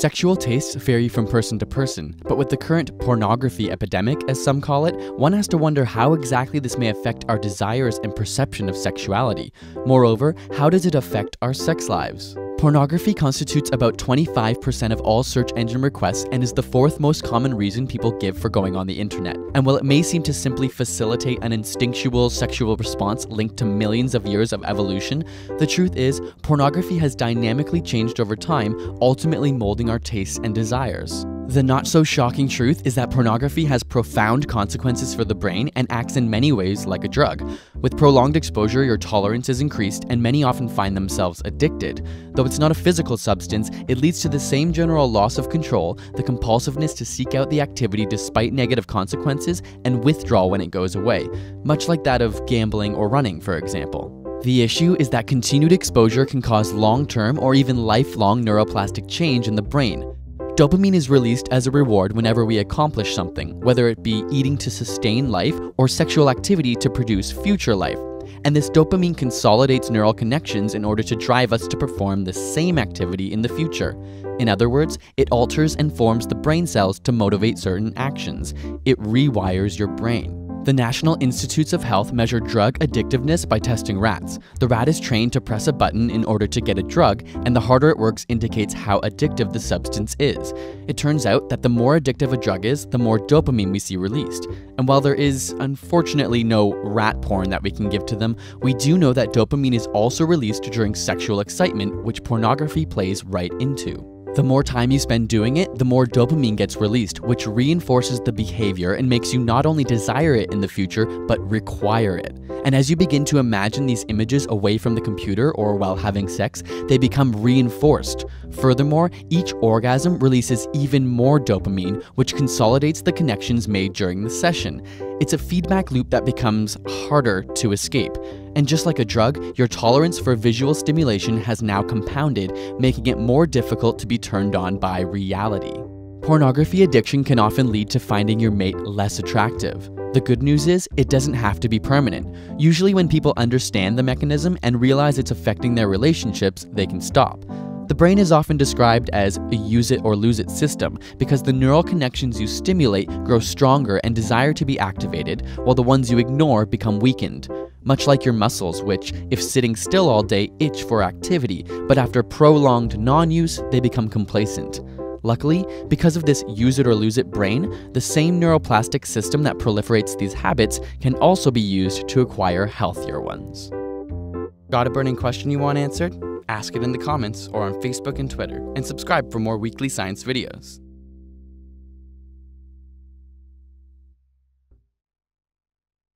Sexual tastes vary from person to person, but with the current pornography epidemic, as some call it, one has to wonder how exactly this may affect our desires and perception of sexuality. Moreover, how does it affect our sex lives? Pornography constitutes about 25% of all search engine requests and is the fourth most common reason people give for going on the internet. And while it may seem to simply facilitate an instinctual sexual response linked to millions of years of evolution, the truth is, pornography has dynamically changed over time, ultimately molding our tastes and desires. The not so shocking truth is that pornography has profound consequences for the brain and acts in many ways like a drug. With prolonged exposure, your tolerance is increased, and many often find themselves addicted. Though it's not a physical substance, it leads to the same general loss of control, the compulsiveness to seek out the activity despite negative consequences, and withdrawal when it goes away, much like that of gambling or running, for example. The issue is that continued exposure can cause long term or even lifelong neuroplastic change in the brain. Dopamine is released as a reward whenever we accomplish something, whether it be eating to sustain life or sexual activity to produce future life. And this dopamine consolidates neural connections in order to drive us to perform the same activity in the future. In other words, it alters and forms the brain cells to motivate certain actions. It rewires your brain. The National Institutes of Health measure drug addictiveness by testing rats. The rat is trained to press a button in order to get a drug, and the harder it works indicates how addictive the substance is. It turns out that the more addictive a drug is, the more dopamine we see released. And while there is, unfortunately, no rat porn that we can give to them, we do know that dopamine is also released during sexual excitement, which pornography plays right into. The more time you spend doing it, the more dopamine gets released, which reinforces the behavior and makes you not only desire it in the future, but require it. And as you begin to imagine these images away from the computer or while having sex, they become reinforced. Furthermore, each orgasm releases even more dopamine, which consolidates the connections made during the session. It's a feedback loop that becomes harder to escape. And just like a drug, your tolerance for visual stimulation has now compounded, making it more difficult to be turned on by reality. Pornography addiction can often lead to finding your mate less attractive. The good news is, it doesn't have to be permanent. Usually, when people understand the mechanism and realize it's affecting their relationships, they can stop. The brain is often described as a use it or lose it system because the neural connections you stimulate grow stronger and desire to be activated, while the ones you ignore become weakened. Much like your muscles, which, if sitting still all day, itch for activity, but after prolonged non use, they become complacent. Luckily, because of this use it or lose it brain, the same neuroplastic system that proliferates these habits can also be used to acquire healthier ones. Got a burning question you want answered? Ask it in the comments or on Facebook and Twitter, and subscribe for more weekly science videos.